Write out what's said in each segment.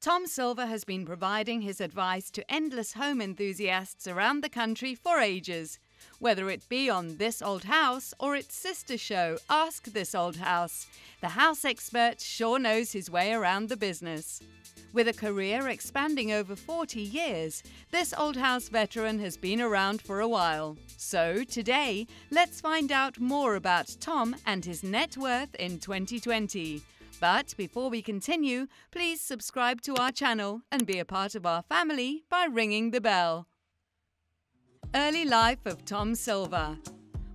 Tom Silva has been providing his advice to endless home enthusiasts around the country for ages. Whether it be on This Old House or its sister show, Ask This Old House, the house expert sure knows his way around the business. With a career expanding over 40 years, this old house veteran has been around for a while. So today, let's find out more about Tom and his net worth in 2020. But before we continue, please subscribe to our channel and be a part of our family by ringing the bell. Early life of Tom Silva.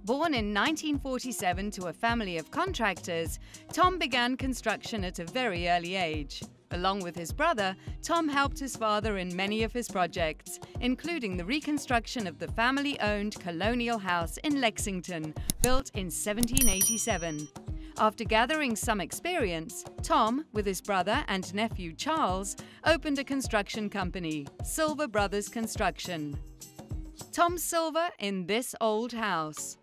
Born in 1947 to a family of contractors, Tom began construction at a very early age. Along with his brother, Tom helped his father in many of his projects, including the reconstruction of the family owned colonial house in Lexington, built in 1787. After gathering some experience, Tom, with his brother and nephew Charles, opened a construction company, Silva Brothers Construction. Tom Silva in this old house.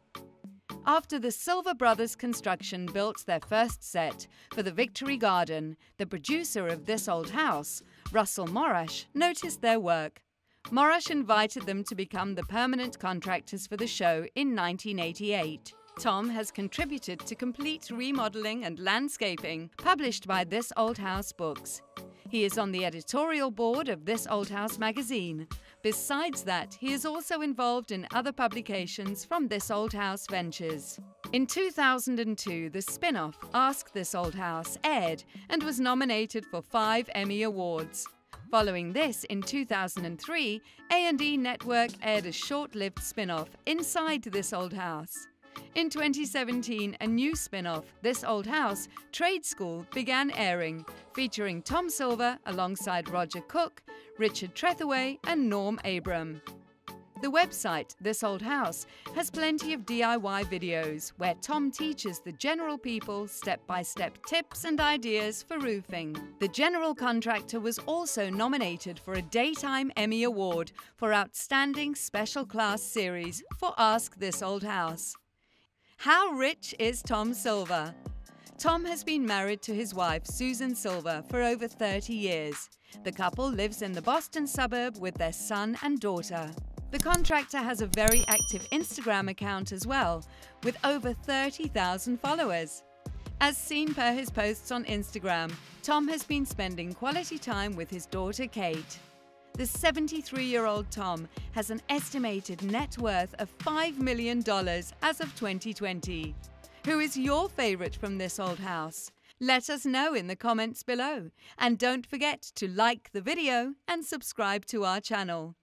After the Silva Brothers Construction built their first set for the Victory Garden, the producer of This Old House, Russell Morash, noticed their work. Morash invited them to become the permanent contractors for the show in 1988. Tom has contributed to complete remodeling and landscaping published by This Old House Books. He is on the editorial board of This Old House magazine. Besides that, he is also involved in other publications from This Old House Ventures. In 2002, the spin off Ask This Old House aired and was nominated for five Emmy Awards. Following this, in 2003, A&E Network aired a short-lived spin-off, Inside This Old House. In 2017, a new spin off, This Old House Trade School, began airing, featuring Tom Silva alongside Roger Cook, Richard Trethewey, and Norm Abram. The website, This Old House, has plenty of DIY videos where Tom teaches the general people step by step tips and ideas for roofing. The general contractor was also nominated for a Daytime Emmy Award for Outstanding Special Class Series for Ask This Old House. How rich is Tom Silva? Tom has been married to his wife, Susan Silva, for over 30 years. The couple lives in the Boston suburb with their son and daughter. The contractor has a very active Instagram account as well, with over 30,000 followers. As seen per his posts on Instagram, Tom has been spending quality time with his daughter Kate. The 73 year old Tom has an estimated net worth of $5 million as of 2020. Who is your favourite from this old house? Let us know in the comments below. And don't forget to like the video and subscribe to our channel.